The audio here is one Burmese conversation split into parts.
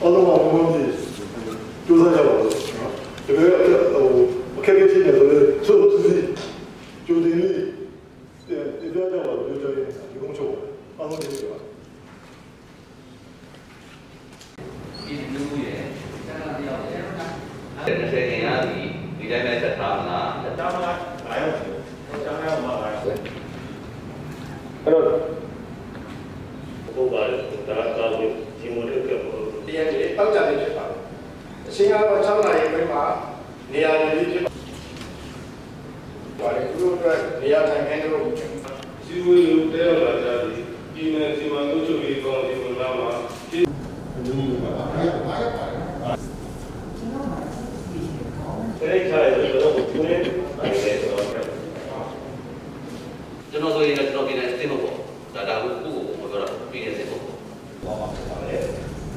အားလုံးကဘုံဘုံကြီးကျိုးစားကြပါလို့နော်တကယ်ဟိုအခက်အခဲရှိနေဆိုလေဆိုသူစီကျိုးတင်လေးဒီပြောကြပါလို့ပြောကြရင်ဒီကုန်းချုပ်အားလုံးနေကြပါဒီလူမျိုးရဲ့ကျန်တာတယောက်ရဲ့အဲ့ဒါ20ရင်ရပြီဒီတိုင်းပဲဆက်ထားမလားကျောင်းကလာရောက်တယ်ကျောင်းရောက်မှာလာရောက်တယ်အဲ့တော့ဘုရားဒါကောင်းဒီမိုတွေကဘောတ ရားကြီးတောက်ကြနေဖြစ်ပါတယ်အရှင်ကတော့6နာရီခွဲမှာနေရာတွေဖြစ်ပါတယ်သူတို့အတွက်နေရာထိုင်ခင်းတို့စီဝေးလို့တဲရောက်လာကြသည်ဒီနေ့စီမံလို့ချုပ်ပြီးကောင်းဒီမှာမှာဒီစိတ်ချရတဲ့တော့ဘုရားအဲ့ဒါ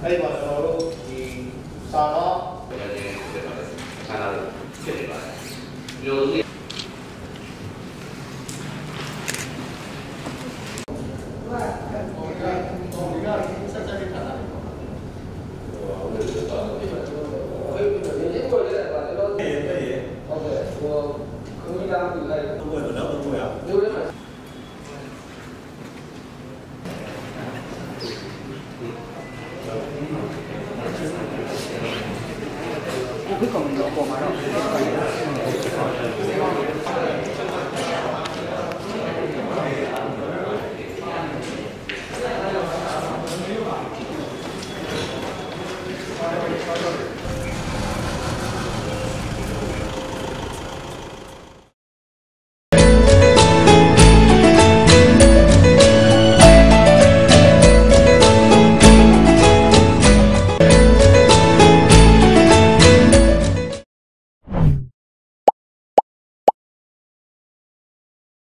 빨리 마지막으로 이 사나 나중에 그때 너 하나를 거야. 我比较能够过马路。